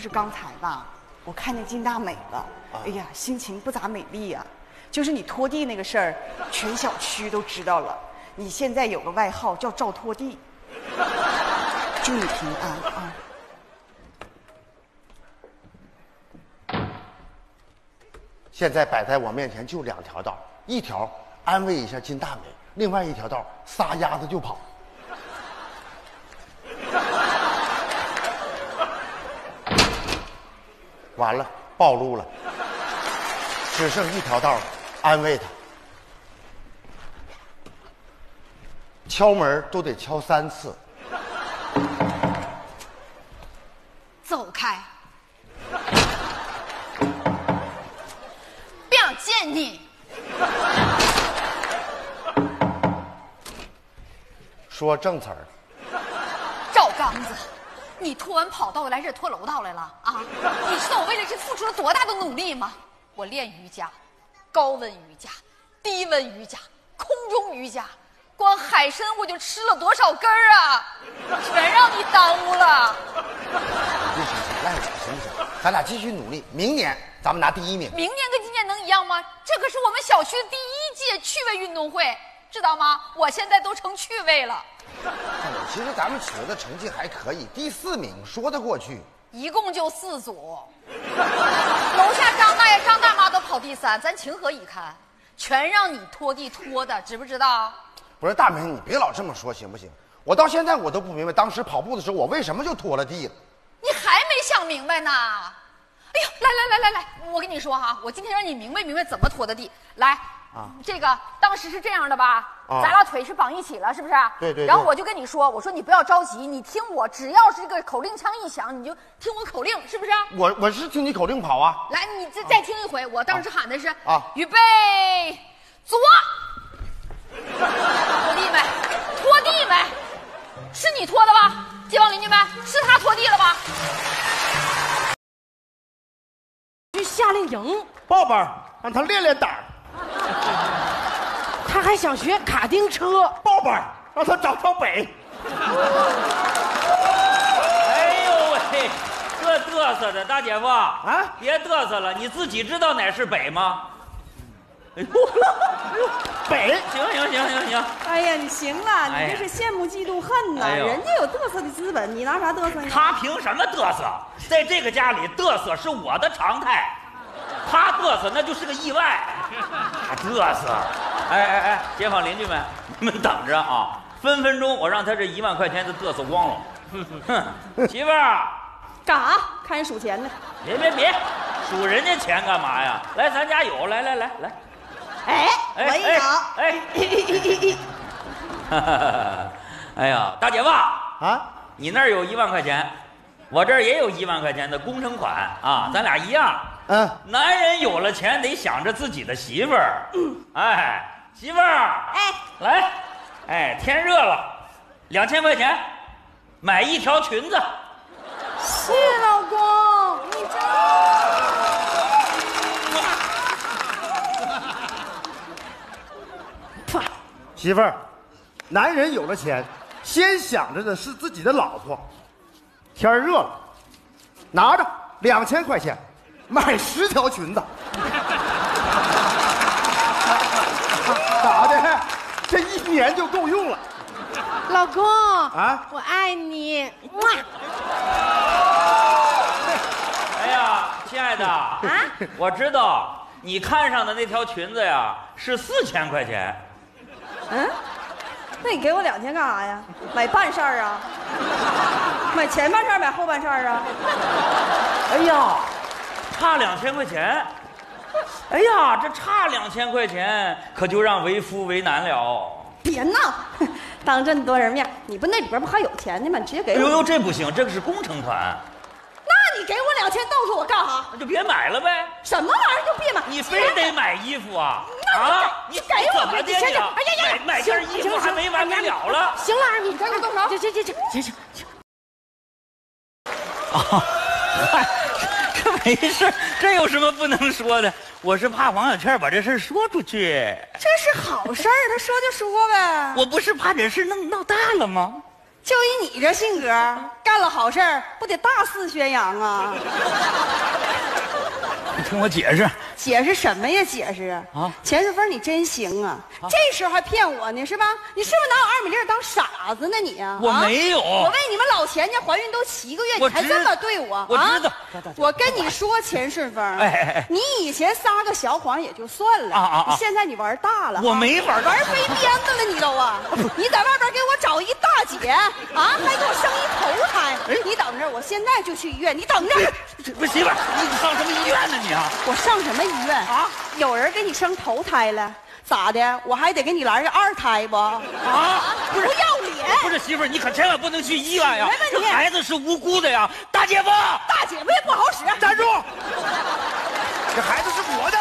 就是刚才吧，我看见金大美了，哎呀，心情不咋美丽呀、就是你拖地那个事儿，全小区都知道了。你现在有个外号叫赵拖地，祝你平安啊！现在摆在我面前就两条道，一条安慰一下金大美，另外一条道撒丫子就跑。完了，暴露了，只剩一条道了，安慰他。敲门都得敲三次，走开！不想见你！说正词儿。你拖完跑道来这儿拖楼道来了啊？你知道我为了这付出了多大的努力吗？我练瑜伽，高温瑜伽、低温瑜伽、空中瑜伽，光海参我就吃了多少根儿啊！全让你耽误了。别生气，赖我行不行？咱俩继续努力，明年咱们拿第一名。明年跟今年能一样吗？这可是我们小区的第一届趣味运动会，知道吗？我现在都成趣味了。其实咱们取得的成绩还可以，第四名说得过去。一共就四组，楼下张大爷、张大妈都跑第三，咱情何以堪？全让你拖地拖的，知不知道？不是大明，你别老这么说行不行？我到现在我都不明白，当时跑步的时候我为什么就拖了地了？你还没想明白呢？哎呦，来来来来来，我跟你说哈，我今天让你明白明白怎么拖的地。来，啊这个当时是这样的吧？啊咱俩腿是绑一起了，是不是？对对对然后我就跟你说，我说你不要着急，你听我，只要是这个口令枪一响，你就听我口令，是不是？我我是听你口令跑啊，来，你再再听一回，我当时喊的是啊预备，左，拖地没？拖地没？是你拖的吧？街坊邻居们，是他拖地了吧？去夏令营，抱抱，让他练练胆儿，他还想学卡丁车。抱抱，让他找找北。哎呦喂，这嘚瑟的大姐夫啊啊，别嘚瑟了，你自己知道哪是北吗？哎呦，北，行行行行行，哎呀，你行了，你这是羡慕嫉妒恨呐！哎人家有嘚瑟的资本，你拿啥嘚瑟呀？他凭什么嘚瑟？在这个家里嘚瑟是我的常态，他嘚瑟那就是个意外。他嘚瑟，哎哎哎，街坊邻居们，你们等着啊，分分钟我让他这一万块钱就嘚瑟光了。哼，媳妇儿。干啥？看人数钱呢？别别别，数人家钱干嘛呀？来，咱家有，来来来来，哎，我也有。哎，哎 哎呀，大姐夫，啊，你那儿有一万块钱，我这儿也有一万块钱的工程款啊，咱俩一样。嗯，男人有了钱得想着自己的媳妇儿，哎，媳妇儿，哎，来，哎，天热了，两千块钱，买一条裙子。谢老公，你真……媳妇儿，男人有了钱，先想着的是自己的老婆。天热了，拿着两千块钱，买十条裙子。咋的？这一年就够用了老公，啊！我爱你。哇哎呀，亲爱的啊，我知道你看上的那条裙子呀是四千块钱，嗯，那你给我两千干啥呀？买半扇儿啊？买前半扇儿，买后半扇儿啊？哎呀，差两千块钱，哎呀，这差两千块钱可就让为夫为难了。别闹！当这么多人面，你不那里边不还有钱呢吗？你直接给我。哎呦呦，这不行，这个是工程款，那你给我两千，告诉我干啥？那就别买了呗。什么玩意儿就别买？你非得买衣服啊？那你啊，你给我怎么的行行你啊哎呀呀买买件衣服还没完没了了。行了，你赶紧动手行行行行行行行，啊，没事，这有什么不能说的？我是怕王小倩把这事儿说出去，这是好事儿，她说就说呗。我不是怕这事儿弄闹大了吗？就以你这性格，干干了好事儿，不得大肆宣扬啊？你听我解释，解释什么呀？解释啊钱顺风，你真行啊！这时候还骗我呢，是吧？你是不是拿我二米粒当傻子呢？你啊、我啊没有我为你们老钱家怀孕都七个月，你还这么对我？我啊知道我跟你说，钱顺风，哎哎哎你以前撒个小谎也就算了，啊啊现在你玩大了啊，我没玩大玩飞鞭子了，你都啊！你在外边给我找一大姐啊，还给我生一头胎，你等着，我现在就去医院，你等着。不媳妇，你上什么医院呢你啊？我上什么医院啊？有人给你生头胎了，咋的？我还得给你来个二胎不？啊，不要脸！不是媳妇儿，你可千万不能去医院呀！这孩子是无辜的呀，大姐夫。大姐夫也不好使。站住！这孩子是我的，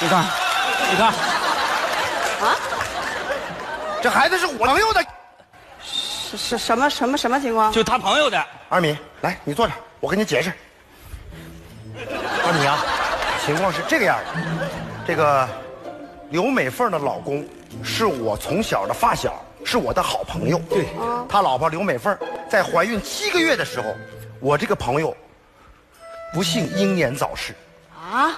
你看，你看，啊？这孩子是我朋友的。是是什么什么什么情况？就他朋友的。二米，来，你坐这，我跟你解释。二米啊，情况是这个样的，这个刘美凤的老公是我从小的发小，是我的好朋友。对，他老婆刘美凤在怀孕七个月的时候，我这个朋友不幸英年早逝。啊？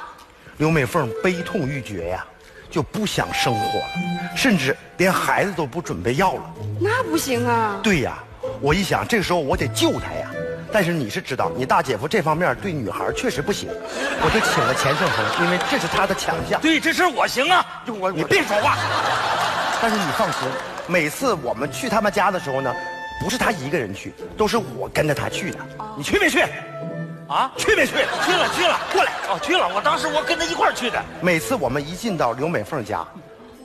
刘美凤悲痛欲绝呀，就不想生活了，甚至连孩子都不准备要了。那不行啊！对呀，我一想，这个时候我得救她呀。但是你是知道，你大姐夫这方面对女孩确实不行，我就请了钱胜红，因为这是他的强项。对，这事我行啊。就我你别说话。但是你放心，每次我们去他们家的时候呢，不是他一个人去，都是我跟着他去的。你去没去？啊，去没去？去了去了，过来哦，去了。我当时我跟他一块儿去的。每次我们一进到刘美凤家，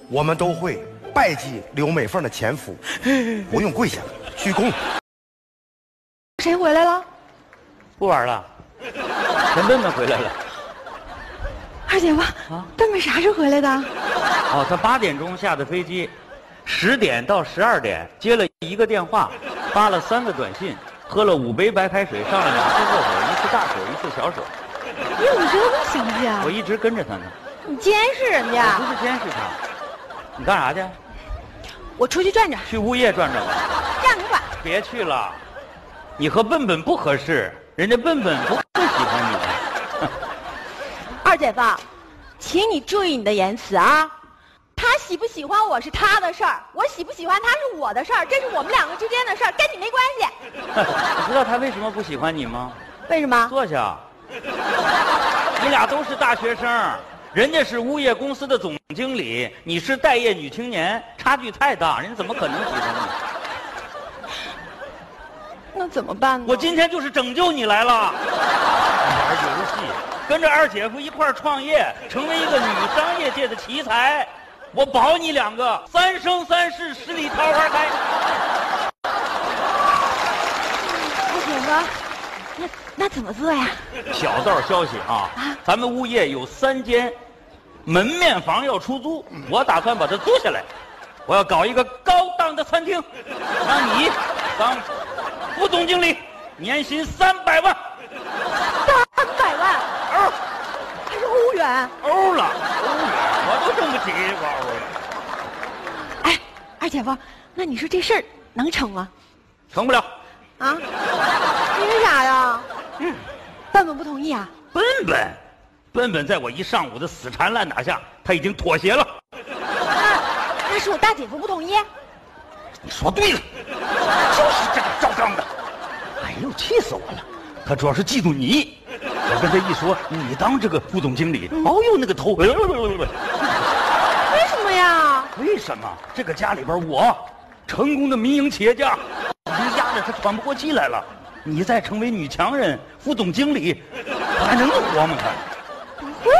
我们都会拜祭刘美凤的前夫，不用跪下，鞠躬。谁回来了？不玩了，陈笨笨回来了。二姐夫，啊笨笨啥时候回来的？哦，他八点钟下的飞机，十点到十二点接了一个电话，发了三个短信，喝了五杯白开水，上了两次厕所，一次大手，一次小手。你怎么知道那么详细啊我？一直跟着他呢，你监视人我家不？是监视他。你干啥去？我出去转转，去物业转转吧。让你管。别去了，你和笨笨不合适，人家笨笨不会喜欢你的。二姐夫，请你注意你的言辞啊！他喜不喜欢我是他的事儿，我喜不喜欢他是我的事儿，这是我们两个之间的事儿，跟你没关系。你知道他为什么不喜欢你吗？为什么？坐下。你俩都是大学生，人家是物业公司的总经理，你是待业女青年，差距太大，人家怎么可能喜欢你？那怎么办呢？我今天就是拯救你来了。玩游戏，跟着二姐夫一块儿创业，成为一个女商业界的奇才。我保你两个三生三世十里桃花开。二姐夫，那那怎么做呀？小道消息啊，咱们物业有三间门面房要出租，我打算把它租下来。我要搞一个高档的餐厅，让你当副总经理，年薪三百万，三百万，欧还是欧元？欧了，欧元我都挣不起，我欧了，哎，二姐夫，那你说这事儿能成吗？成不了。啊？因为啥呀？嗯，笨笨不同意啊？笨笨，笨笨在我一上午的死缠烂打下，他已经妥协了。那那是我大姐夫不同意。你说对了，就是这个赵刚的，哎呦，气死我了！他主要是嫉妒你。我跟他一说，你当这个副总经理，哦呦，那个头，哎呦呦呦呦呦为什么呀？为什么这个家里边我，成功的民营企业家，已经压得他喘不过气来了。你再成为女强人、副总经理，他还能活吗？他？不会